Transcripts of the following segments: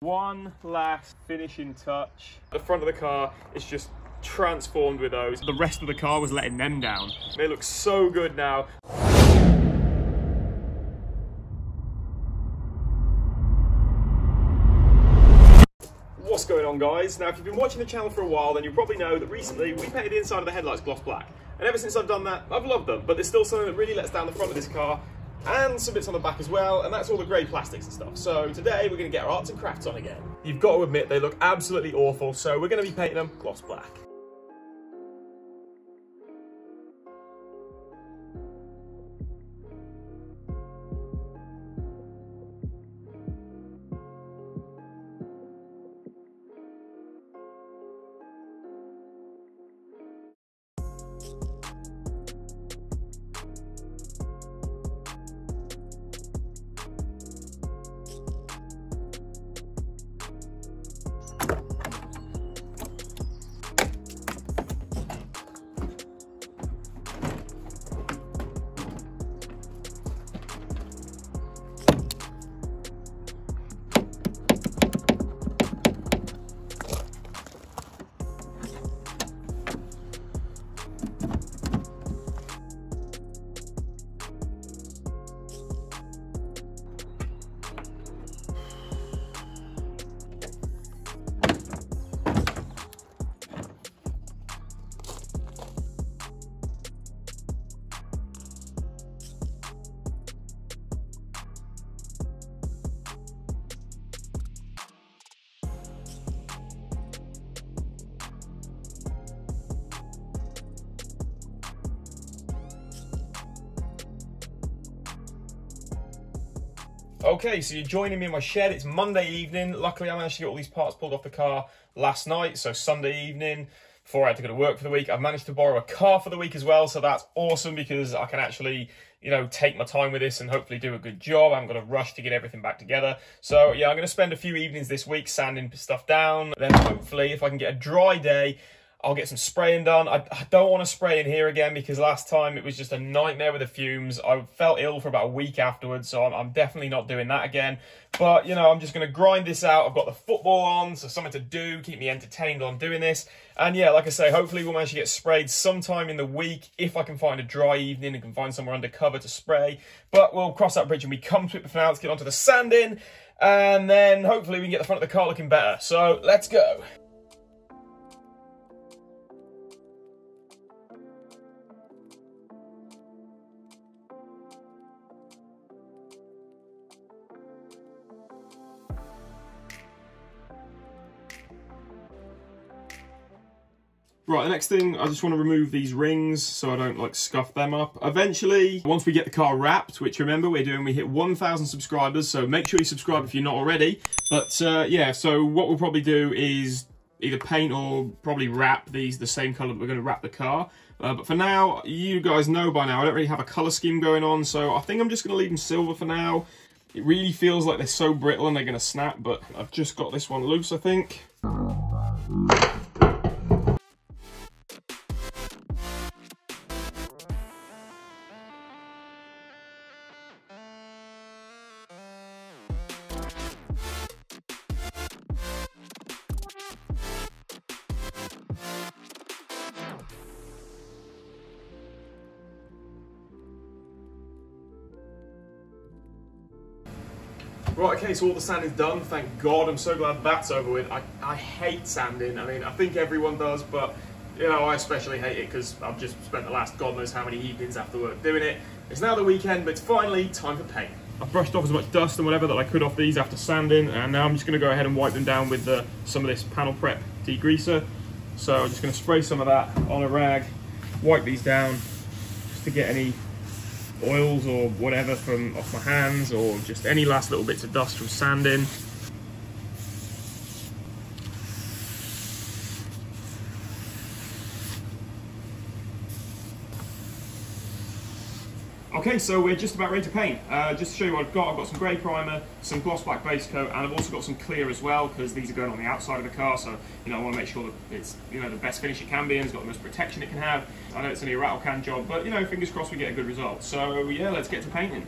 One last finishing touch. The front of the car is just transformed with those. The rest of the car was letting them down. They look so good now. What's going on guys? Now if you've been watching the channel for a while then you probably know that recently we painted the inside of the headlights gloss black. And ever since I've done that, I've loved them. But there's still something that really lets down the front of this car and some bits on the back as well, and that's all the grey plastics and stuff. So today we're going to get our arts and crafts on again. You've got to admit they look absolutely awful, so we're going to be painting them gloss black. Okay, so you're joining me in my shed. It's Monday evening. Luckily, I managed to get all these parts pulled off the car last night, so Sunday evening before I had to go to work for the week. I've managed to borrow a car for the week as well, so that's awesome because I can actually, you know, take my time with this and hopefully do a good job. I'm going to rush to get everything back together. So, yeah, I'm going to spend a few evenings this week sanding stuff down. Then hopefully, if I can get a dry day, I'll get some spraying done. I, I, don't want to spray in here again because last time it was just a nightmare with the fumes. I felt ill for about a week afterwards, so I'm, I'm definitely not doing that again. But, you know, I'm just going to grind this out. I've got the football on, so something to do, keep me entertained on doing this. And yeah, like I say, hopefully we'll manage to get sprayed sometime in the week if I can find a dry evening and can find somewhere under cover to spray. But we'll cross that bridge when we come to it. But for now, let's get onto the sanding. And then hopefully we can get the front of the car looking better. So let's go. Right, the next thing, I just want to remove these rings so I don't like scuff them up. Eventually, once we get the car wrapped, which remember we're doing, we hit 1,000 subscribers, so make sure you subscribe if you're not already. But uh, yeah, so what we'll probably do is either paint or probably wrap these the same colour that we're going to wrap the car. Uh, but for now, you guys know by now, I don't really have a colour scheme going on, so I think I'm just going to leave them silver for now. It really feels like they're so brittle and they're going to snap, but I've just got this one loose, I think. Right, okay, so all the sanding's done, thank God. I'm so glad that's over with. I, I hate sanding. I mean, I think everyone does, but, you know, I especially hate it because I've just spent the last God knows how many evenings after work doing it. It's now the weekend, but it's finally time for paint. I've brushed off as much dust and whatever that I could off these after sanding, and now I'm just going to go ahead and wipe them down with the, some of this panel prep degreaser. So I'm just going to spray some of that on a rag, wipe these down, just to get any oils or whatever from off my hands or just any last little bits of dust from sanding. Okay, so we're just about ready to paint. Uh, just to show you what I've got, I've got some grey primer, some gloss black base coat, and I've also got some clear as well, because these are going on the outside of the car, so you know I want to make sure that it's you know the best finish it can be and it's got the most protection it can have. I know it's only a rattle can job, but you know, fingers crossed we get a good result. So yeah, let's get to painting.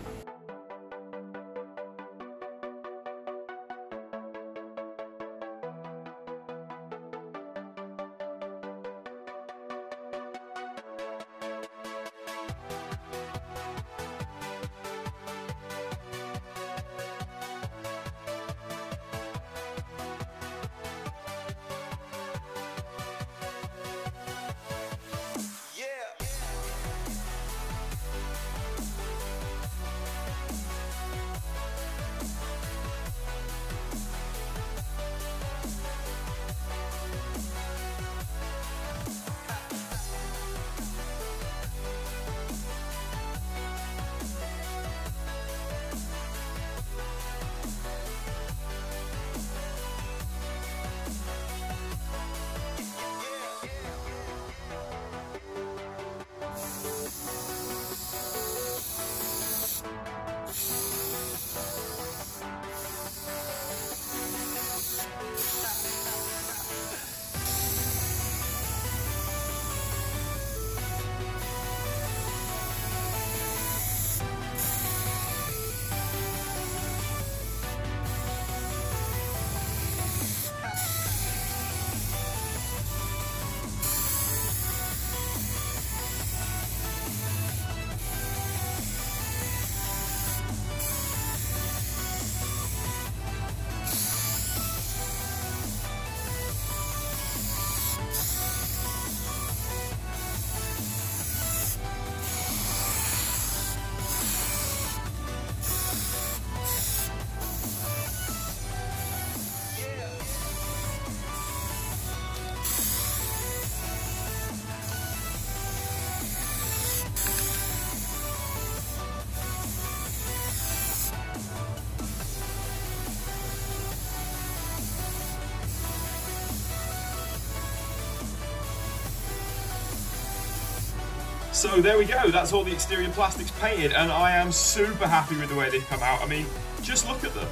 So there we go, that's all the exterior plastics painted and I am super happy with the way they've come out. I mean, just look at them.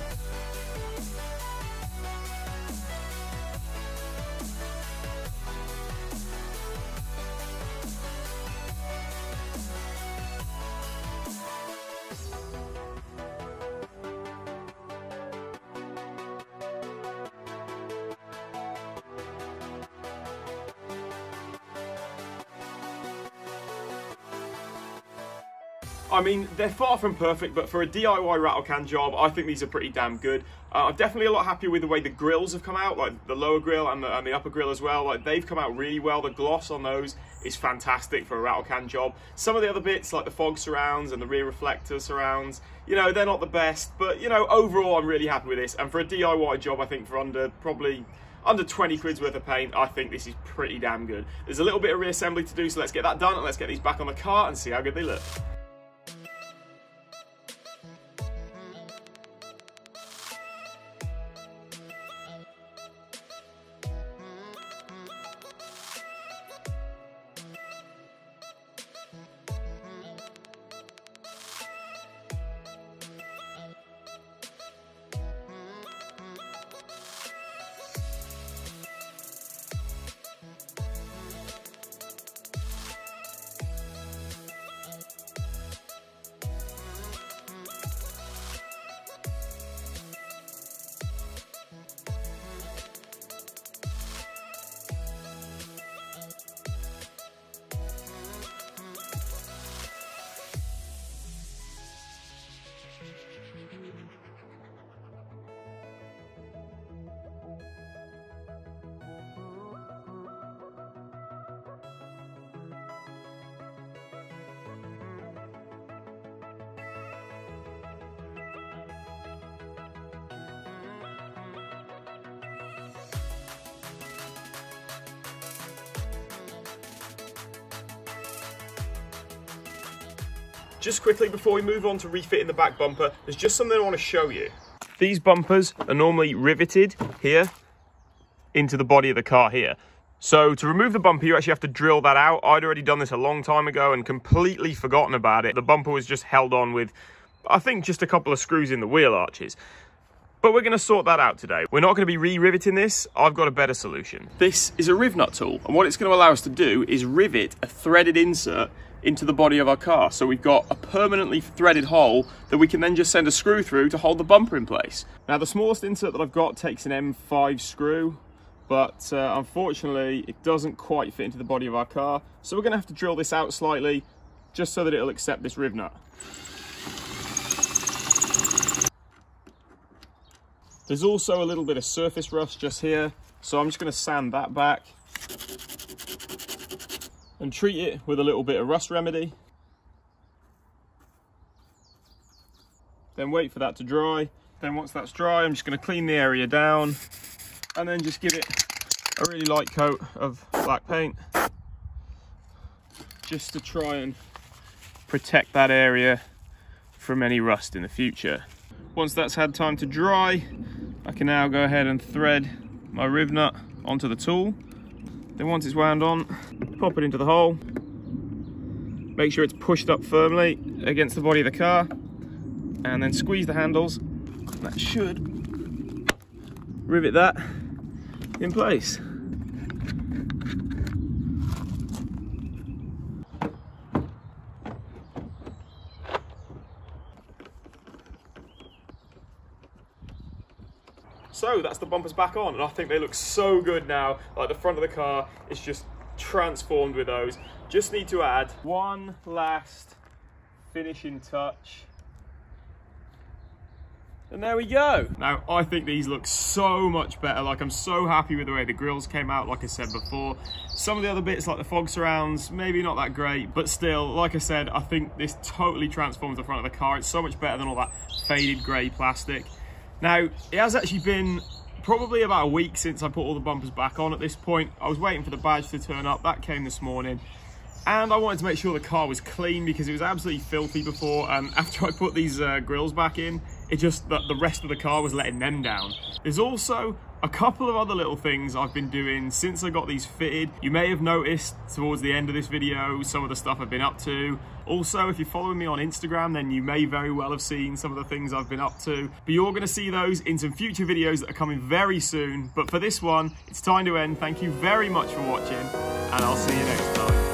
I mean, they're far from perfect, but for a DIY rattle can job, I think these are pretty damn good. Uh, I'm definitely a lot happier with the way the grills have come out, like the lower grill and the, and the upper grill as well. Like they've come out really well. The gloss on those is fantastic for a rattle can job. Some of the other bits, like the fog surrounds and the rear reflector surrounds, you know, they're not the best, but you know, overall, I'm really happy with this. And for a DIY job, I think for under probably under 20 quid's worth of paint, I think this is pretty damn good. There's a little bit of reassembly to do, so let's get that done and let's get these back on the car and see how good they look. Just quickly before we move on to refitting the back bumper, there's just something I want to show you. These bumpers are normally riveted here into the body of the car here. So to remove the bumper, you actually have to drill that out. I'd already done this a long time ago and completely forgotten about it. The bumper was just held on with, I think, just a couple of screws in the wheel arches. But we're going to sort that out today. We're not going to be re-riveting this. I've got a better solution. This is a riv nut tool. And what it's going to allow us to do is rivet a threaded insert into the body of our car. So we've got a permanently threaded hole that we can then just send a screw through to hold the bumper in place. Now the smallest insert that I've got takes an M5 screw, but uh, unfortunately it doesn't quite fit into the body of our car. So we're gonna have to drill this out slightly just so that it'll accept this riv nut. There's also a little bit of surface rust just here, so I'm just gonna sand that back and treat it with a little bit of rust remedy. Then wait for that to dry. Then once that's dry, I'm just gonna clean the area down and then just give it a really light coat of black paint just to try and protect that area from any rust in the future. Once that's had time to dry, I can now go ahead and thread my riv nut onto the tool. Then once it's wound on, pop it into the hole. Make sure it's pushed up firmly against the body of the car. And then squeeze the handles. That should rivet that in place. So that's the bumpers back on and I think they look so good now. Like the front of the car is just transformed with those. Just need to add one last finishing touch. And there we go. Now, I think these look so much better. Like, I'm so happy with the way the grills came out, like I said before. Some of the other bits, like the fog surrounds, maybe not that great, but still, like I said, I think this totally transforms the front of the car. It's so much better than all that faded grey plastic. Now, it has actually been probably about a week since I put all the bumpers back on at this point. I was waiting for the badge to turn up. That came this morning. And I wanted to make sure the car was clean because it was absolutely filthy before. And after I put these uh, grills back in, it just, the, the rest of the car was letting them down. There's also a couple of other little things I've been doing since I got these fitted. You may have noticed towards the end of this video some of the stuff I've been up to. Also, if you're following me on Instagram, then you may very well have seen some of the things I've been up to. But you're going to see those in some future videos that are coming very soon. But for this one, it's time to end. Thank you very much for watching, and I'll see you next time.